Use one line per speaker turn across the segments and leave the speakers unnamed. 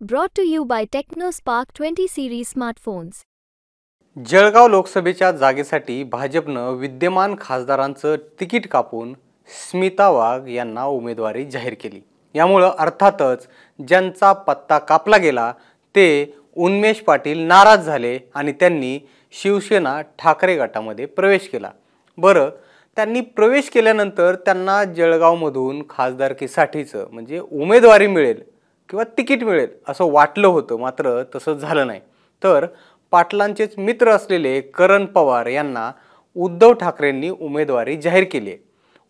Brought you you by TechnoSpark 20 series smartphones.
Jalgaon लोकसभेच्या जागेसाठी भाजपनं विद्यमान खासदारांचं तिकीट कापून स्मिता वाघ यांना उमेदवारी जाहीर केली यामुळं अर्थातच ज्यांचा पत्ता कापला गेला ते उन्मेष पाटील नाराज झाले आणि त्यांनी शिवसेना ठाकरे गटामध्ये प्रवेश केला बरं त्यांनी प्रवेश केल्यानंतर त्यांना जळगावमधून खासदारकीसाठीचं म्हणजे उमेदवारी मिळेल किंवा तिकीट मिळेल असं वाटलं होतं मात्र तसं झालं नाही. तर पाटलांचेच मित्र असलेले करण पवार यांना उद्धव ठाकरेंनी उमेदवारी जाहीर केली आहे.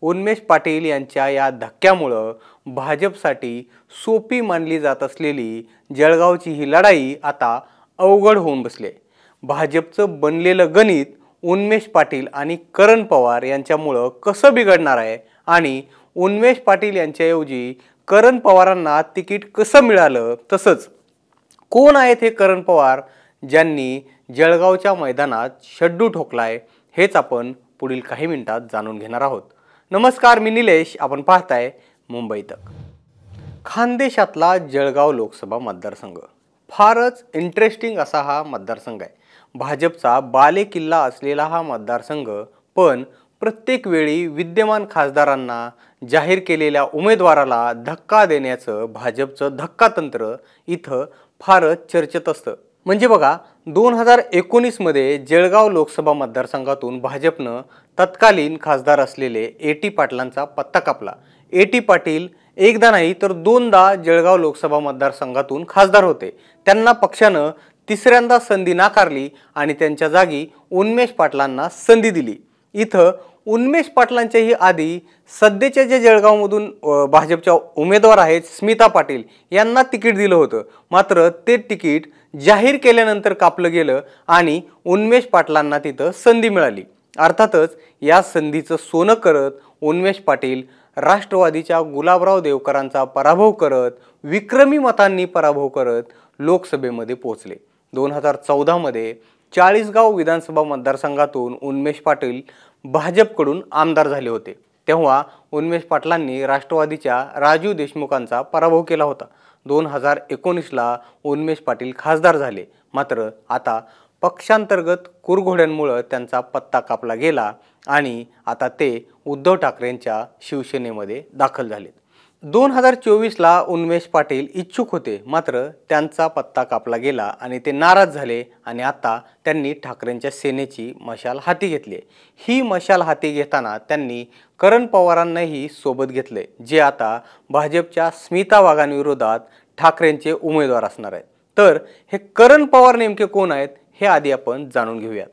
उन्मेष पाटील यांच्या या धक्क्यामुळं भाजपसाठी सोपी मानली जात असलेली जळगावची ही लढाई आता अवघड होऊन बसली आहे. भाजपचं बनलेलं गणित उन्मेष पाटील आणि करण पवार यांच्यामुळं कसं बिघडणार आहे आणि उन्मेष पाटील यांच्याऐवजी करण पवारांना तिकीट कसं मिळालं? तसंच कोण आहेत हे करण पवार ज्यांनी जळगावच्या मैदानात शड्डू ठोकलाय हेच आपण पुढील काही मिनिटात जाणून घेणार आहोत. नमस्कार मी निलेश. आपण पाहताय मुंबई तक. खानदेशातला जळगाव लोकसभा मतदारसंघ. फारच इंटरेस्टिंग असा हा मतदारसंघ आहे. भाजपचा बालेकिल्ला असलेला हा मतदारसंघ पण प्रत्येक वेळी विद्यमान खासदारांना जाहीर केलेल्या उमेदवाराला धक्का देण्याचं भाजपचं धक्कातंत्र इथं फारच चर्चेत असतं. म्हणजे बघा दोन हजार एकोणीसमध्ये जळगाव लोकसभा मतदारसंघातून भाजपनं तत्कालीन खासदार असलेले ए टी पाटलांचा पत्ता कापला. ए टी पाटील एकदा नाही तर दोनदा जळगाव लोकसभा मतदारसंघातून खासदार होते. त्यांना पक्षानं तिसऱ्यांदा संधी नाकारली आणि त्यांच्या जागी उन्मेष पाटलांना संधी दिली. इथं उन्मेष पाटलांच्याही आधी सध्याच्या जे जळगावमधून भाजपच्या उमेदवार आहेत स्मिता पाटील यांना तिकीट दिलं होतं. मात्र ते तिकीट जाहीर केल्यानंतर कापलं गेलं आणि उन्मेष पाटलांना तिथं संधी मिळाली. अर्थातच या संधीचं सोनं करत उन्मेष पाटील राष्ट्रवादीच्या गुलाबराव देवकरांचा पराभव करत विक्रमी मतांनी पराभव करत लोकसभेमध्ये पोहोचले. दोन हजार चौदामध्ये चाळीसगाव विधानसभा मतदारसंघातून उन्मेष पाटील भाजपकडून आमदार झाले होते. तेव्हा उन्मेष पाटलांनी राष्ट्रवादीच्या राजू देशमुखांचा पराभव केला होता. दोन हजार एकोणीसला उन्मेष पाटील खासदार झाले. मात्र आता पक्षांतर्गत कुरघोड्यांमुळं त्यांचा पत्ता कापला गेला आणि आता ते उद्धव ठाकरेंच्या शिवसेनेमध्ये दाखल झाले दोन हजार चोवीसला उन्मेष पाटील इच्छुक होते मात्र त्यांचा पत्ता कापला गेला आणि ते नाराज झाले आणि आता त्यांनी ठाकरेंच्या सेनेची मशाल हाती घेतली. ही मशाल हाती घेताना त्यांनी करण पवारांनाही सोबत घेतले जे आता भाजपच्या स्मिता वाघांविरोधात ठाकरेंचे उमेदवार असणार आहेत. तर हे करण पवार नेमके कोण आहेत हे आधी आपण जाणून घेऊया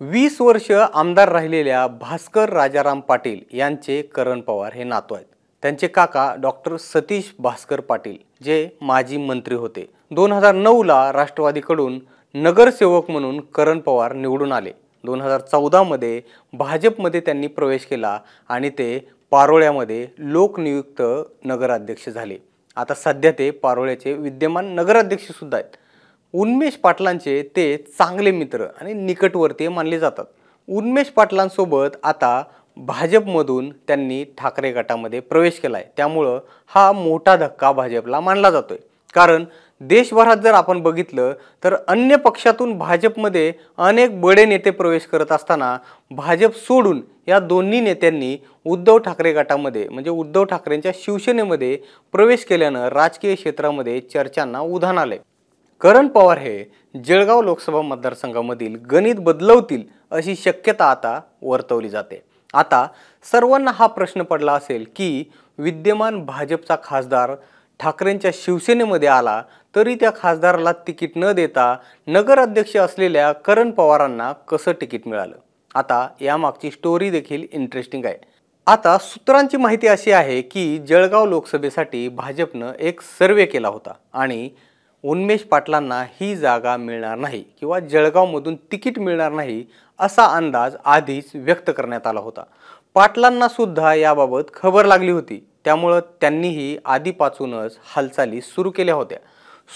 वीस वर्ष आमदार राहिलेल्या भास्कर राजाराम पाटील यांचे करण पवार हे नातू आहेत. त्यांचे काका डॉक्टर सतीश भास्कर पाटील जे माजी मंत्री होते. दोन हजार नऊला राष्ट्रवादीकडून नगरसेवक म्हणून करण पवार निवडून आले. दोन हजार चौदामध्ये भाजपमध्ये त्यांनी प्रवेश केला आणि ते पारोळ्यामध्ये लोकनियुक्त नगराध्यक्ष झाले. आता सध्या ते पारोळ्याचे विद्यमान नगराध्यक्षसुद्धा आहेत. उन्मेष पाटलांचे ते चांगले मित्र आणि निकटवर्तीय मानले जातात. उन्मेष पाटलांसोबत आता भाजपमधून त्यांनी ठाकरे गटामध्ये प्रवेश केला आहे त्यामुळं हा मोठा धक्का भाजपला मानला जातो आहे कारण देशभरात जर आपण बघितलं तर अन्य पक्षातून भाजपमध्ये अनेक बडे नेते प्रवेश करत असताना भाजप सोडून या दोन्ही नेत्यांनी उद्धव ठाकरे गटामध्ये म्हणजे उद्धव ठाकरेंच्या शिवसेनेमध्ये प्रवेश केल्यानं राजकीय क्षेत्रामध्ये चर्चांना उधाण आलंय. करण पवार हे जळगाव लोकसभा मतदारसंघामधील गणित बदलवतील अशी शक्यता आता वर्तवली जाते. आता सर्वांना हा प्रश्न पडला असेल की विद्यमान भाजपचा खासदार ठाकरेंच्या शिवसेनेमध्ये आला तरी त्या खासदाराला तिकीट न देता नगराध्यक्ष असलेल्या करण पवारांना कसं तिकीट मिळालं? आता यामागची स्टोरी देखील इंटरेस्टिंग आहे. आता सूत्रांची माहिती अशी आहे की जळगाव लोकसभेसाठी भाजपनं एक सर्वे केला होता आणि उन्मेष पाटलांना ही जागा मिळणार नाही किंवा जळगावमधून तिकीट मिळणार नाही असा अंदाज आधीच व्यक्त करण्यात आला होता. पाटलांना सुद्धा याबाबत खबर लागली होती. त्यामुळं त्यांनीही आधीपासूनच हालचाली सुरू केल्या होत्या.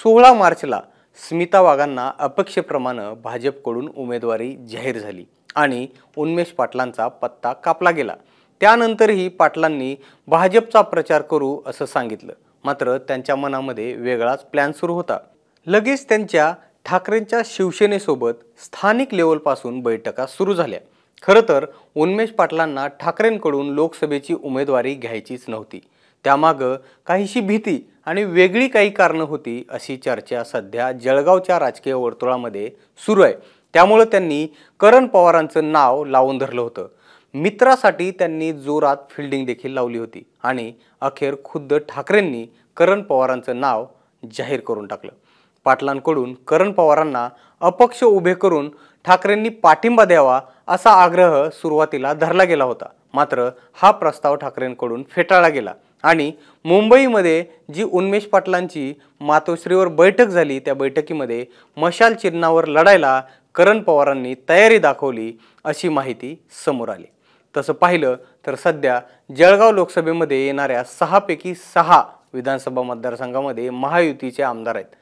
सोळा मार्चला स्मिता वाघांना अपेक्षेप्रमाणे भाजपकडून उमेदवारी जाहीर झाली आणि उन्मेष पाटलांचा पत्ता कापला गेला. त्यानंतरही पाटलांनी भाजपचा प्रचार करू असं सांगितलं. मात्र त्यांच्या मनामध्ये वेगळाच प्लॅन सुरू होता. लगेच त्यांच्या ठाकरेंच्या शिवसेनेसोबत स्थानिक लेवलपासून बैठका सुरू झाल्या. खरं तर उन्मेष पाटलांना ठाकरेंकडून लोकसभेची उमेदवारी घ्यायचीच नव्हती. त्यामागं काहीशी भीती आणि वेगळी काही कारणं होती अशी चर्चा सध्या जळगावच्या राजकीय वर्तुळामध्ये सुरू आहे. त्यामुळं त्यांनी करण पवारांचं नाव लावून धरलं होतं. मित्रासाठी त्यांनी जोरात फिल्डिंग देखील लावली होती आणि अखेर खुद्द ठाकरेंनी करण पवारांचं नाव जाहीर करून टाकलं. पाटलांकडून करण पवारांना अपक्ष उभे करून ठाकरेंनी पाठिंबा द्यावा असा आग्रह सुरुवातीला धरला गेला होता. मात्र हा प्रस्ताव ठाकरेंकडून फेटाळला गेला आणि मुंबईमध्ये जी उन्मेष पाटलांची मातोश्रीवर बैठक झाली त्या बैठकीमध्ये मशाल चिन्हावर लढायला करण पवारांनी तयारी दाखवली अशी माहिती समोर आली. तसं पाहिलं तर सध्या जळगाव लोकसभेमध्ये येणाऱ्या सहापैकी सहा विधानसभा मतदारसंघामध्ये महायुतीचे आमदार आहेत.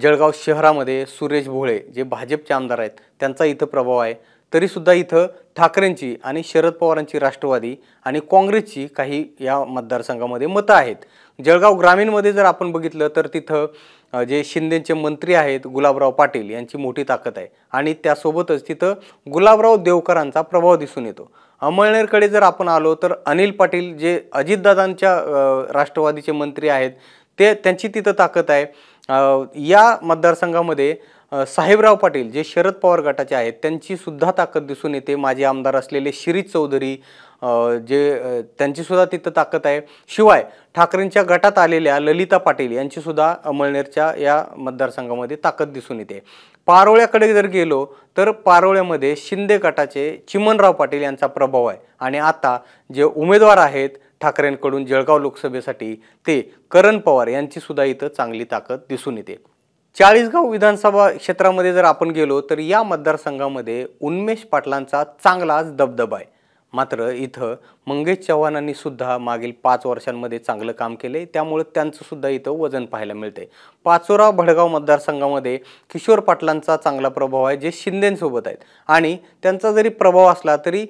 जळगाव शहरामध्ये सुरेश भोळे जे भाजपचे आमदार आहेत त्यांचा इथं प्रभाव आहे. तरीसुद्धा इथं ठाकरेंची आणि शरद पवारांची राष्ट्रवादी आणि काँग्रेसची काही या मतदारसंघामध्ये मतं आहेत. जळगाव ग्रामीणमध्ये जर आपण बघितलं तर तिथं जे शिंदेचे मंत्री आहेत गुलाबराव पाटील यांची मोठी ताकद आहे. आणि त्यासोबतच तिथं गुलाबराव देवकरांचा प्रभाव दिसून येतो. अमळनेरकडे जर आपण आलो तर अनिल पाटील जे अजितदादांच्या राष्ट्रवादीचे मंत्री आहेत ते त्यांची तिथं ताकद आहे. या मतदारसंघामध्ये साहेबराव पाटील जे शरद पवार गटाचे आहेत त्यांची सुद्धा ताकद दिसून येते. माजी आमदार असलेले शिरीष चौधरी जे त्यांचीसुद्धा त्यांची सुद्धा तिथं ताकद आहे. शिवाय ठाकरेंच्या गटात आलेल्या ललिता पाटील यांची सुद्धा अमळनेरच्या या मतदारसंघामध्ये ताकद दिसून येते. पारोळ्याकडे जर गेलो तर पारोळ्यामध्ये शिंदे गटाचे चिमनराव पाटील यांचा प्रभाव आहे. आणि आता जे उमेदवार आहेत ठाकरेंकडून जळगाव लोकसभेसाठी ते करण पवार यांची सुद्धा इथं चांगली ताकद दिसून येते. चाळीसगाव विधानसभा क्षेत्रामध्ये जर आपण गेलो तर या मतदारसंघामध्ये उन्मेष पाटलांचा चांगलाच दबदबा आहे. मात्र इथं मंगेश चव्हाणांनी सुद्धा मागील पाच वर्षांमध्ये चांगलं काम केले त्यामुळे त्यांचं सुद्धा इथं वजन पाहायला मिळते पाचोरा भडगाव मतदारसंघामध्ये किशोर पाटलांचा चांगला प्रभाव आहे जे शिंदेंसोबत आहेत. आणि त्यांचा जरी प्रभाव असला तरी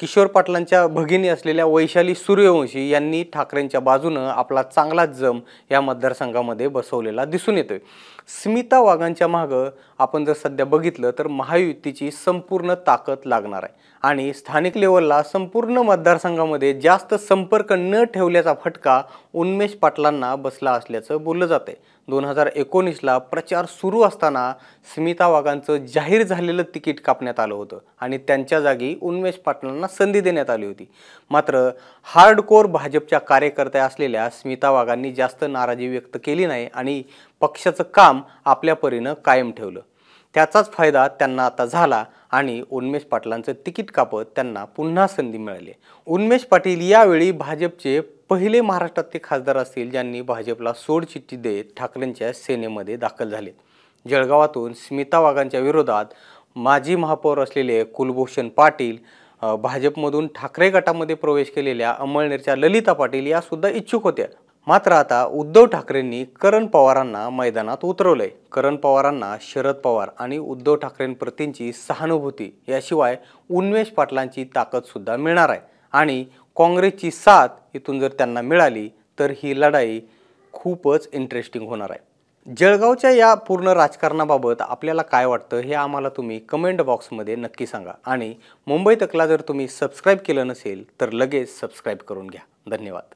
किशोर पाटलांच्या भगिनी असलेल्या वैशाली सूर्यवंशी यांनी ठाकरेंच्या बाजूनं आपला चांगलाच जम या मतदारसंघामध्ये बसवलेला दिसून येतोय. स्मिता वाघांच्या मागं आपण जर सध्या बघितलं तर महायुतीची संपूर्ण ताकद लागणार आहे. आणि स्थानिक लेवलला संपूर्ण मतदारसंघामध्ये जास्त संपर्क न ठेवल्याचा फटका उन्मेष पाटलांना बसला असल्याचं बोललं जातंय. दोन हजार एकोणीसला प्रचार सुरू असताना स्मिता वाघांचं जाहीर झालेलं तिकीट कापण्यात आलं होतं आणि त्यांच्या जागी उन्मेष पाटलांना संधी देण्यात आली होती. मात्र हार्डकोर भाजपच्या कार्यकर्त्या असलेल्या स्मिता वाघांनी जास्त नाराजी व्यक्त केली नाही आणि पक्षाचं काम आपल्या परीनं कायम ठेवलं. त्याचाच फायदा त्यांना आता झाला आणि उन्मेष पाटलांचं तिकीट कापत त्यांना पुन्हा संधी मिळाली उन्मेष पाटील यावेळी भाजपचे पहिले महाराष्ट्रातले खासदार असतील ज्यांनी भाजपला सोडचिठ्ठी देत ठाकरेंच्या सेनेमध्ये दाखल झाले जळगावातून स्मिता वाघांच्या विरोधात माजी महापौर असलेले कुलभूषण पाटील भाजपमधून ठाकरे गटामध्ये प्रवेश केलेल्या अमळनेरच्या ललिता पाटील या सुद्धा इच्छुक होत्या. मात्र आता उद्धव ठाकरेंनी करण पवारांना मैदानात उतरवलंय. करण पवारांना शरद पवार आणि उद्धव ठाकरेंप्रतींची सहानुभूती याशिवाय उन्मेष पाटलांची ताकदसुद्धा मिळणार आहे. आणि काँग्रेसची साथ इथून जर त्यांना मिळाली तर ही लढाई खूपच इंटरेस्टिंग होणार आहे. जळगावच्या या पूर्ण राजकारणाबाबत आपल्याला काय वाटतं हे आम्हाला तुम्ही कमेंट बॉक्समध्ये नक्की सांगा. आणि मुंबई तकला जर तुम्ही सबस्क्राईब केलं नसेल तर लगेच सबस्क्राईब करून घ्या. धन्यवाद.